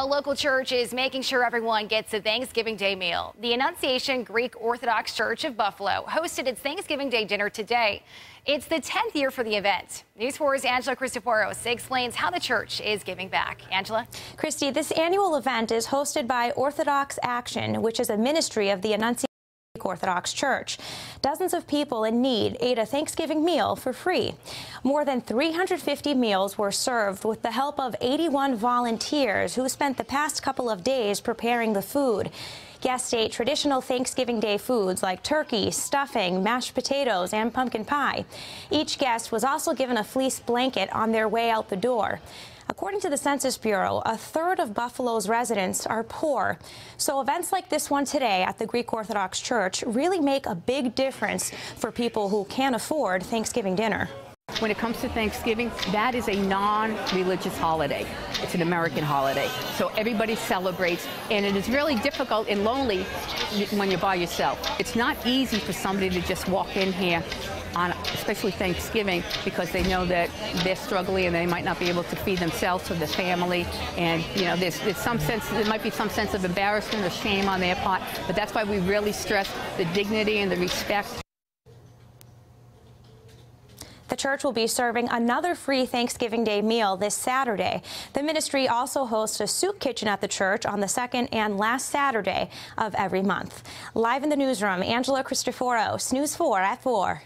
A local church is making sure everyone gets a Thanksgiving Day meal. The Annunciation Greek Orthodox Church of Buffalo hosted its Thanksgiving Day dinner today. It's the 10th year for the event. News 4's Angela Cristoforos explains how the church is giving back. Angela? Christy, this annual event is hosted by Orthodox Action, which is a ministry of the Annunciation. Orthodox Church. Dozens of people in need ate a Thanksgiving meal for free. More than 350 meals were served with the help of 81 volunteers who spent the past couple of days preparing the food. Guests ate traditional Thanksgiving Day foods like turkey, stuffing, mashed potatoes, and pumpkin pie. Each guest was also given a fleece blanket on their way out the door. According to the Census Bureau, a third of Buffalo's residents are poor. So events like this one today at the Greek Orthodox Church really make a big difference for people who can't afford Thanksgiving dinner. When it comes to Thanksgiving, that is a non-religious holiday. It's an American holiday. So everybody celebrates, and it is really difficult and lonely when you're by yourself. It's not easy for somebody to just walk in here on especially Thanksgiving because they know that they're struggling and they might not be able to feed themselves or their family. And, you know, there's, there's some sense, there might be some sense of embarrassment or shame on their part, but that's why we really stress the dignity and the respect. The church will be serving another free Thanksgiving Day meal this Saturday. The ministry also hosts a soup kitchen at the church on the second and last Saturday of every month. Live in the newsroom, Angela Cristoforos, News 4 at 4.